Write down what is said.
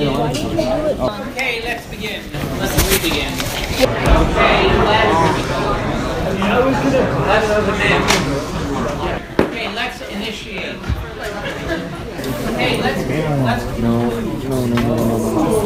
we begin. Okay, let's. Begin. Let's begin. Okay, let's initiate. Okay, let's let's no, no, no, no, no.